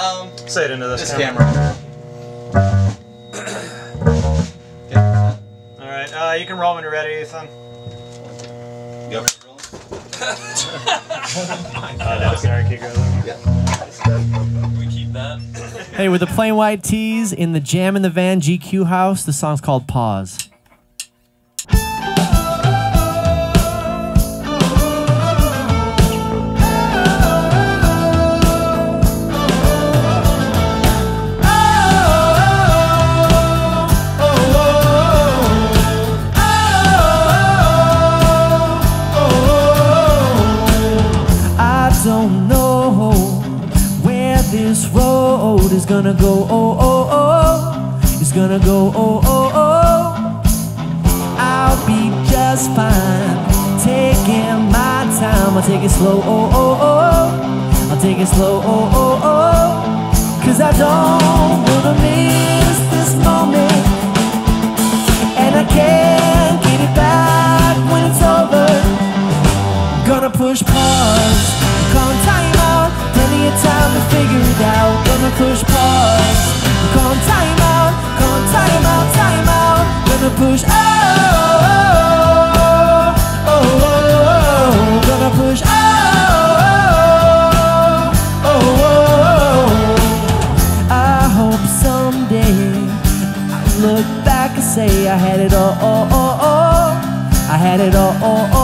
Um, Say it into this, this camera. camera. All right, uh, you can roll when you're ready, Ethan. Yep. Uh, no, sorry, keep going. We keep that. Hey, we're the Plain White T's in the Jam in the Van GQ house. The song's called Pause. Don't know where this road is gonna go. Oh, oh, oh, it's gonna go. Oh, oh, oh. I'll be just fine taking my time. I'll take it slow. Oh, oh, oh. I'll take it slow. Oh, oh, oh. Push pause, call time out, call time out, time out. Gonna push oh, oh, oh, oh, oh. gonna push oh, oh, oh, oh. I hope someday I look back and say I had it all, oh, oh, oh. I had it all, oh, oh.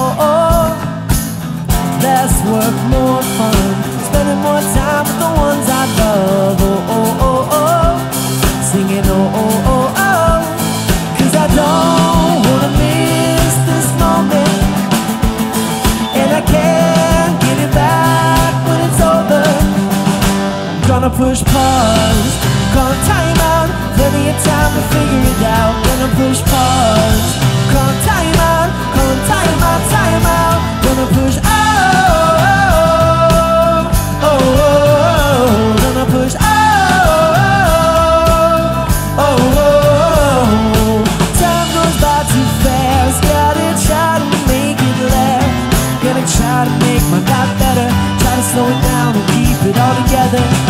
Gonna push pause, gonna time out. Plenty of time to figure it out. Gonna push pause, gonna time out, gonna time out, time out. Gonna push oh, oh, oh, oh, oh. Oh, oh, oh, oh. oh. To slow it down and keep it all together.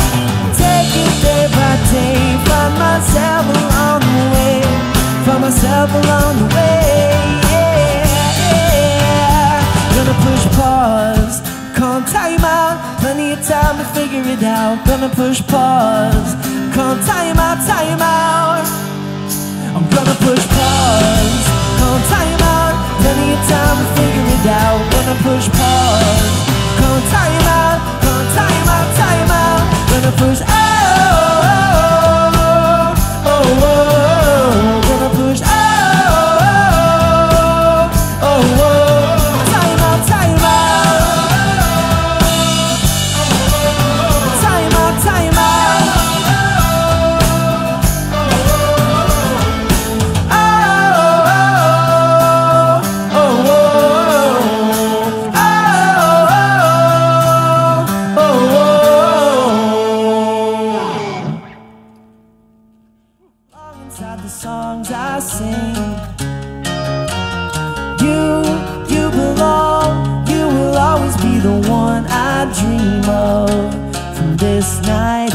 Myself along the way. Yeah, yeah. Gonna push pause. Call time out. Plenty of time to figure it out. Gonna push pause. Call time out, time out. I'm gonna push pause. Call time out. Plenty of time to figure it out. Gonna push pause. Call time out. Call time out, time out. Gonna push sing, you, you belong. You will always be the one I dream of from this night.